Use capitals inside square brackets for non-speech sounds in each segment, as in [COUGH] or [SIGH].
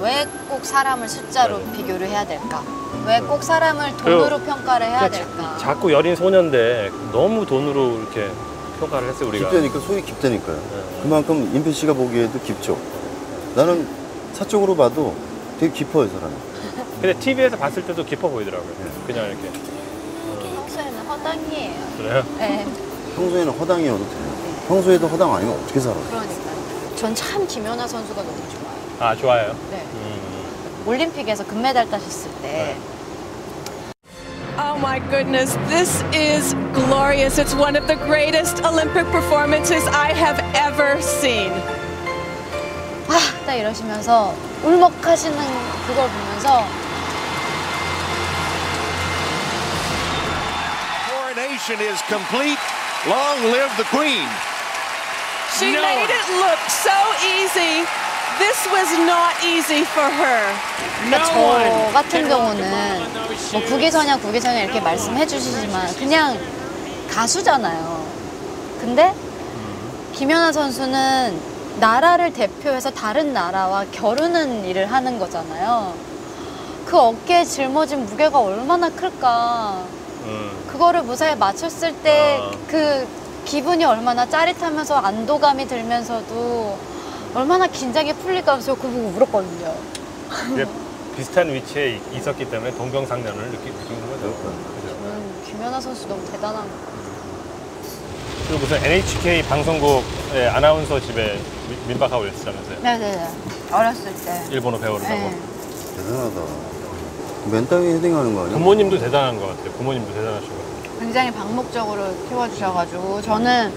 왜 꼭 사람을 숫자로 맞아. 비교를 해야 될까? 왜 꼭 사람을 돈으로 평가를 해야 그냥 될까? 자, 꾸 여린 소년데 너무 돈으로 이렇게 평가를 했어요 우리가. 깊다니까 소위 깊다니까요. 네. 그만큼 임필 씨가 보기에도 깊죠. 나는 사적으로 봐도 되게 깊어요 사람이. [LAUGHS] 근데 TV에서 봤을 때도 깊어 보이더라고요. 그냥 이렇게. 평소에는 허당이에요. 그래요? 네, 평소에는 허당이어도 돼요. 평소에도 허당 아니면 어떻게 살아? 그러니까요. 전 참 김연아 선수가 너무 좋아요. 아 좋아요. 네. 음. 올림픽에서 금메달 따셨을 때 네. Oh my goodness, this is glorious. It's one of the greatest Olympic performances I have ever seen. 아, 딱 이러시면서 울먹하시는 그걸 보면서 Coronation is complete. Long live the Queen. She No made it look so easy. This was not easy for her. 그러니까 저 같은 경우는 뭐 국위선양 국위선양 이렇게 말씀해 주시지만 그냥 가수잖아요. 근데 김연아 선수는 나라를 대표해서 다른 나라와 겨루는 일을 하는 거잖아요. 그 어깨에 짊어진 무게가 얼마나 클까. 음. 그거를 무사히 맞췄을 때 아. 그 기분이 얼마나 짜릿하면서 안도감이 들면서도 얼마나 긴장이 풀릴까 하면서 그거 보고 울었거든요. 비슷한 위치에 있었기 때문에 동병상련을 느끼, 느끼는 거죠. 그죠? 저는 김연아 선수 너무 대단한 것 같아요. 그리고 무슨 NHK 방송국의 아나운서 집에 미- 민박하고 있었다면서요? 네네네. 어렸을 때. 일본어 배우려고. 네. 대단하다. 맨 땅에 헤딩하는 거 아니야? 부모님도 대단한 것 같아요. 부모님도 대단하신 것 같아요. 굉장히 방목적으로 키워주셔가지고 저는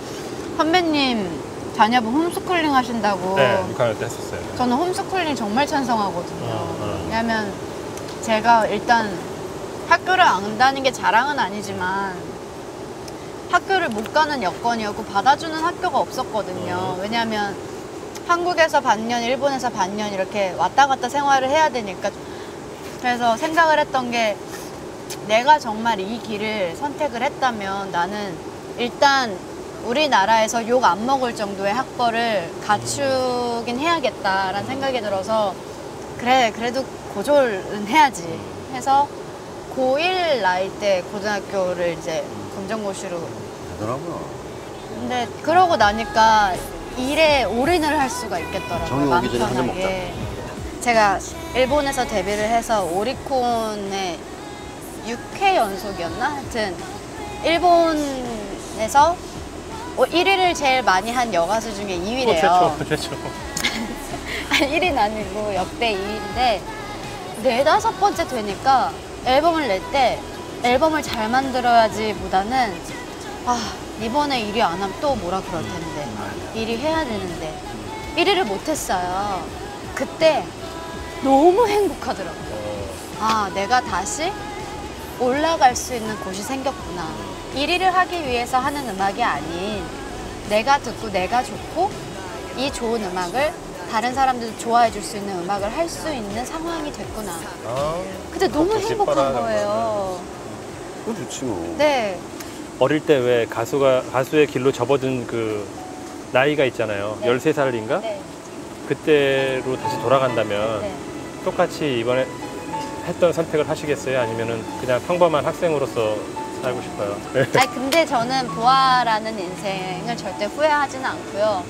선배님 자녀분 홈스쿨링 하신다고 네, 6학년 때 했었어요. 저는 홈스쿨링 정말 찬성하거든요. 어, 어. 왜냐면 제가 일단 학교를 안 다닌 게 자랑은 아니지만 학교를 못 가는 여건이었고 받아주는 학교가 없었거든요. 음. 왜냐면 한국에서 반년, 일본에서 반년 이렇게 왔다 갔다 생활을 해야 되니까 그래서 생각을 했던 게 내가 정말 이 길을 선택을 했다면 나는 일단 우리나라에서 욕 안 먹을 정도의 학벌을 갖추긴 해야겠다라는 생각이 들어서 그래 그래도 고졸은 해야지 해서 고1 나이 때 고등학교를 이제 검정고시로 대단하구나. 근데 그러고 나니까 일에 올인을 할 수가 있겠더라고요. 정이 오기 전에 한잔 편하게. 제가 일본에서 데뷔를 해서 오리콘의 6회 연속이었나? 하여튼 일본에서 1위를 제일 많이 한 여가수 중에 또 2위래요. 최초, 최초. [LAUGHS] 1위는 아니고 역대 2위인데 네다섯 번째 되니까 앨범을 낼 때 앨범을 잘 만들어야지 보다는 아 이번에 1위 안 하면 또 뭐라 그럴 텐데. 1위 해야 되는데. 1위를 못했어요. 그때 너무 행복하더라고요. 아 내가 다시 올라갈 수 있는 곳이 생겼구나. 1위를 하기 위해서 하는 음악이 아닌 내가 듣고 내가 좋고 이 좋은 음악을 다른 사람들도 좋아해 줄 수 있는 음악을 할 수 있는 상황이 됐구나. 아, 그때 너무 행복한 거예요. 그거 좋지 뭐. 네. 어릴 때 왜 가수가 가수의 길로 접어든 그 나이가 있잖아요. 네. 13살인가? 네. 그때로 다시 돌아간다면 네. 똑같이 이번에 했던 선택을 하시겠어요? 아니면은 그냥 평범한 학생으로서 살고 싶어요? 아니 근데 저는 보아라는 인생을 절대 후회하지는 않고요.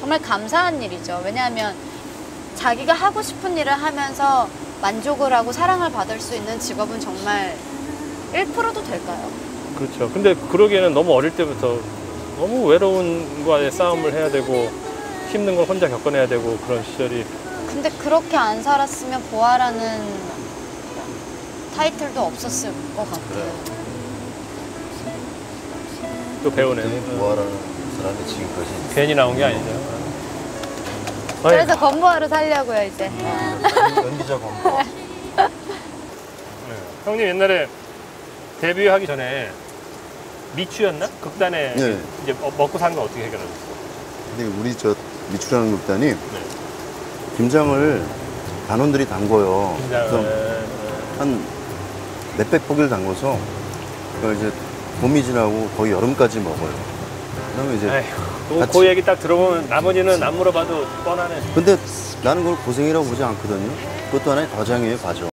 정말 감사한 일이죠. 왜냐하면 자기가 하고 싶은 일을 하면서 만족을 하고 사랑을 받을 수 있는 직업은 정말 1%도 될까요? 그렇죠. 근데 그러기에는 너무 어릴 때부터 너무 외로운 거에 싸움을 해야 되고 힘든 걸 혼자 겪어내야 되고 그런 시절이 근데 그렇게 안 살았으면 보아라는 타이틀도 없었을 것 같아요. 또 배우네. 부활하는 사람이 지금까지 괜히 나온 게 아니죠. 그래서 건보아로 살려고요 이제. 연기자 광고. [LAUGHS] 네. 형님 옛날에 데뷔하기 전에 미추였나? 극단에 네. 이제 먹- 먹고 사는 거 어떻게 해결하셨어요? 근데 우리 저 미추라는 극단이 네. 김장을 단원들이 담궈요. 그래서 긴장을 한 몇백 포기를 담궈서 그걸 이제 봄이 지나고 거의 여름까지 먹어요. 그다음에 이제 아이고 그, 얘기 딱 들어보면 나머지는 안 물어봐도 뻔하네. 근데 나는 그걸 고생이라고 보지 않거든요. 그것도 하나의 과정이에요, 과정.